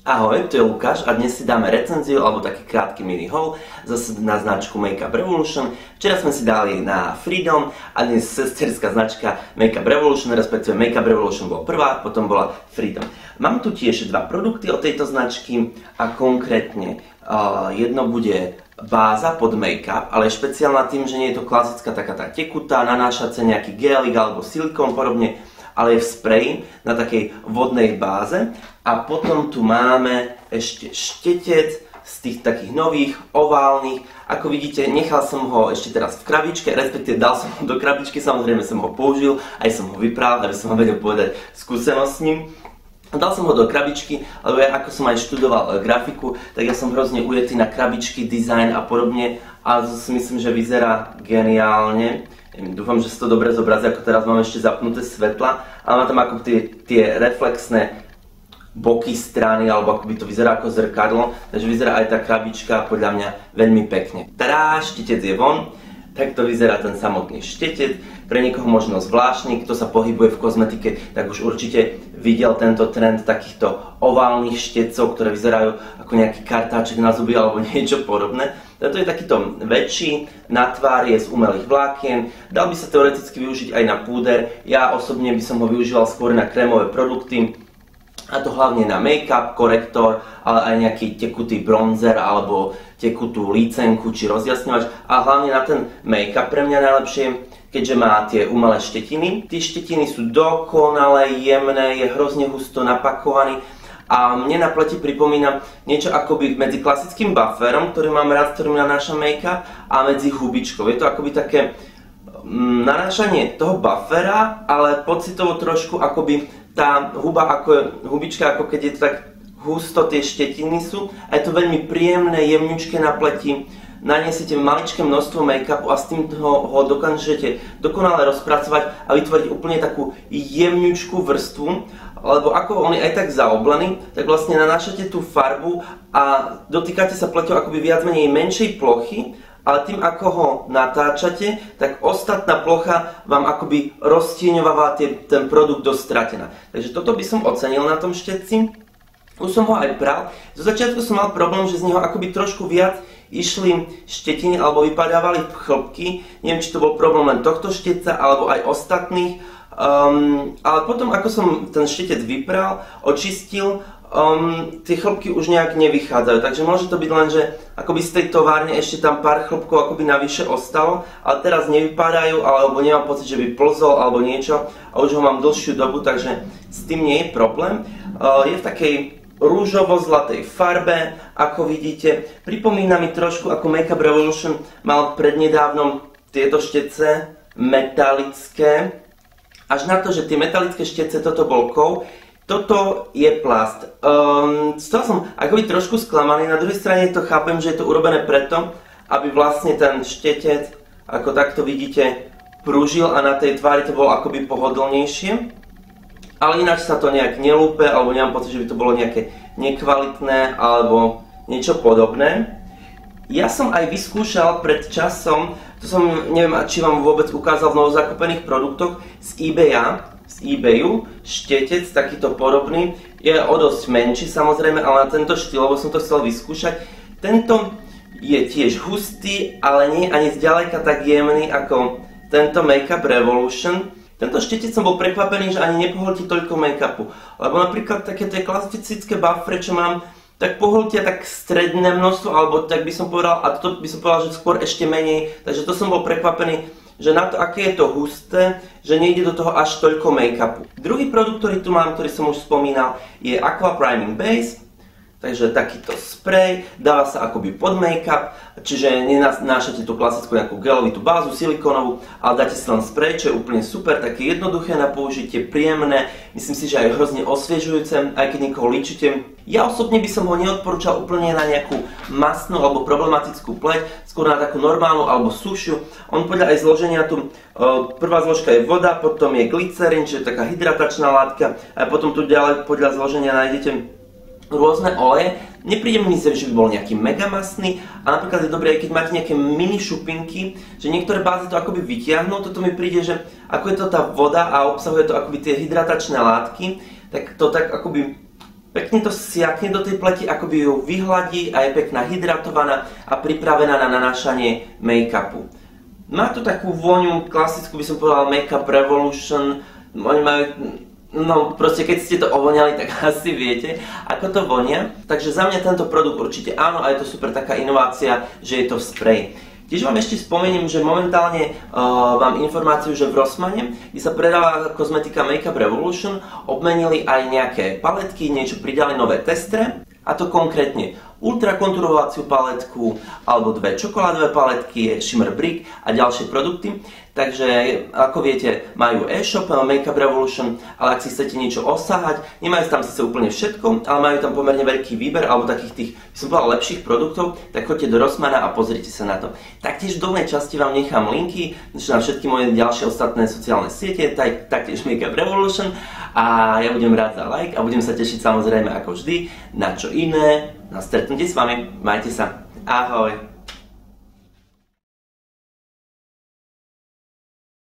Ahoj, tu je Lukáš a dnes si dáme recenziu alebo taký krátky mini haul zase na značku Makeup Revolution. Včera sme si dali na Freedom a dnes sesterská značka Makeup Revolution, respektíve Makeup Revolution bola prvá, potom bola Freedom. Mám tu tiež dva produkty od tejto značky a konkrétne uh, jedno bude báza pod make-up, ale špeciálna tým, že nie je to klasická taká tá tekutá, nanášace nejaký gelik alebo silikón podobne, ale je v spreji na takej vodnej báze. A potom tu máme ešte štetec z tých takých nových, oválnych. Ako vidíte, nechal som ho ešte teraz v krabičke, respektíve dal som ho do krabičky, samozrejme som ho použil, aj som ho vypral, aby som vám vedel povedať skúsenosť s ním. Dal som ho do krabičky, lebo ja ako som aj študoval grafiku, tak ja som hrozne ujetý na krabičky, dizajn a podobne a si myslím, že vyzerá geniálne. Dúfam, že si to dobre zobrazí, ako teraz mám ešte zapnuté svetla, ale má tam ako tie, tie reflexné boky strany, alebo ako by to vyzerá ako zrkadlo, takže vyzerá aj tá krabička podľa mňa veľmi pekne. Tará, štitec je von, tak to vyzerá ten samotný štetec. Pre niekoho možno zvláštny, kto sa pohybuje v kozmetike, tak už určite videl tento trend takýchto oválnych štetcov, ktoré vyzerajú ako nejaký kartáček na zuby alebo niečo podobné. Toto je takýto väčší, na tvár je z umelých vlákien, dal by sa teoreticky využiť aj na púder, ja osobne by som ho využíval skôr na krémové produkty, a to hlavne na make-up, korektor, ale aj nejaký tekutý bronzer alebo tekutú lícenku či rozjasňovač a hlavne na ten make-up pre mňa najlepšie keďže má tie umelé štetiny. Tie štetiny sú dokonale jemné, je hrozne husto napakovaný a mne na pleti pripomína niečo akoby medzi klasickým bufferom, ktorý mám rád, ktorým nanášam make-up, a medzi hubičkou. Je to akoby také mm, nanášanie toho buffera, ale pocitovo trošku akoby tá huba ako hubička, ako keď je to tak husto tie štetiny sú a je to veľmi príjemné, jemňučké na pleti. Naniesiete maličké množstvo make-upu a s tým ho, ho dokážete dokonale rozpracovať a vytvoriť úplne takú jemňučkú vrstvu lebo ako on je aj tak zaoblený, tak vlastne nanášate tú farbu a dotýkate sa pleťou akoby viac menej menšej plochy, ale tým ako ho natáčate, tak ostatná plocha vám akoby roztieňováva ten produkt dosť stratená. Takže toto by som ocenil na tom štetci. Už som ho aj pral. Zo začiatku som mal problém, že z neho akoby trošku viac išli štetiny alebo vypadávali chlpky. Neviem, či to bol problém len tohto štetca alebo aj ostatných Um, ale potom, ako som ten štetec vypral, očistil, um, tie chlopky už nejak nevychádzajú. Takže môže to byť len, že akoby z tej továrne ešte tam pár chlopkov akoby navyše ostalo, ale teraz nevypadajú, alebo nemám pocit, že by plzol alebo niečo a už ho mám dlhšiu dobu, takže s tým nie je problém. Uh, je v takej rúžovo-zlatej farbe, ako vidíte. Pripomína mi trošku, ako Makeup Revolution mal prednedávnom tieto štece metalické, až na to, že tie metalické štece toto bol kov, toto je plast. Um, z toho som akoby trošku sklamaný, na druhej strane to chápem, že je to urobené preto, aby vlastne ten štetec, ako takto vidíte, prúžil a na tej tvári to bolo akoby pohodlnejšie. Ale ináč sa to nejak nelúpe, alebo nemám pocit, že by to bolo nejaké nekvalitné, alebo niečo podobné. Ja som aj vyskúšal pred časom, to som neviem, či vám vôbec ukázal v novozakúpených produktoch z eBaya, z eBayu, štetec takýto podobný, je o dosť menší samozrejme, ale na tento štýl, lebo som to chcel vyskúšať. Tento je tiež hustý, ale nie ani zďaleka tak jemný ako tento Makeup Revolution. Tento štetec som bol prekvapený, že ani nepohltí toľko make-upu. Lebo napríklad také tie klasické buffery, čo mám, tak pohltia tak stredné množstvo, alebo tak by som povedal, a to by som povedal, že skôr ešte menej, takže to som bol prekvapený, že na to, aké je to husté, že nejde do toho až toľko make-upu. Druhý produkt, ktorý tu mám, ktorý som už spomínal, je Aqua Priming Base. Takže takýto sprej, dáva sa akoby pod make-up, čiže nenášate tú klasickú nejakú gelovitú bázu silikónovú, ale dáte si len sprej, čo je úplne super, také jednoduché na použitie, príjemné, myslím si, že aj hrozne osviežujúce, aj keď niekoho líčite. Ja osobne by som ho neodporúčal úplne na nejakú masnú alebo problematickú pleť, skôr na takú normálnu alebo sušiu. On podľa aj zloženia tu, prvá zložka je voda, potom je glycerín, čiže taká hydratačná látka, a potom tu ďalej podľa zloženia nájdete rôzne oleje. Nepríde mi že by bol nejaký mega masný a napríklad je dobré, keď máte nejaké mini šupinky, že niektoré bázy to akoby vytiahnú, toto mi príde, že ako je to tá voda a obsahuje to akoby tie hydratačné látky, tak to tak akoby Pekne to siakne do tej pleti, ako by ju vyhladí a je pekná hydratovaná a pripravená na nanášanie make-upu. Má to takú vôňu, klasickú by som povedal Make-up Revolution. Oni majú No proste keď ste to ovoňali, tak asi viete, ako to vonia. Takže za mňa tento produkt určite áno a je to super taká inovácia, že je to v sprej. Tiež vám ešte spomeniem, že momentálne uh, mám informáciu, že v Rossmane, kde sa predáva kozmetika Makeup Revolution, obmenili aj nejaké paletky, niečo pridali nové testre, a to konkrétne ultrakonturovaciu paletku alebo dve čokoládové paletky, Shimmer Brick a ďalšie produkty. Takže ako viete, majú e-shop Makeup Revolution, ale ak si chcete niečo osahať, nemajú tam síce úplne všetko, ale majú tam pomerne veľký výber alebo takých tých, by som povedal, lepších produktov, tak choďte do Rossmana a pozrite sa na to. Taktiež v dolnej časti vám nechám linky na všetky moje ďalšie ostatné sociálne siete, tak, taktiež Makeup Revolution a ja budem rád za like a budem sa tešiť samozrejme ako vždy na čo iné, na stretnutie s vami. Majte sa. Ahoj.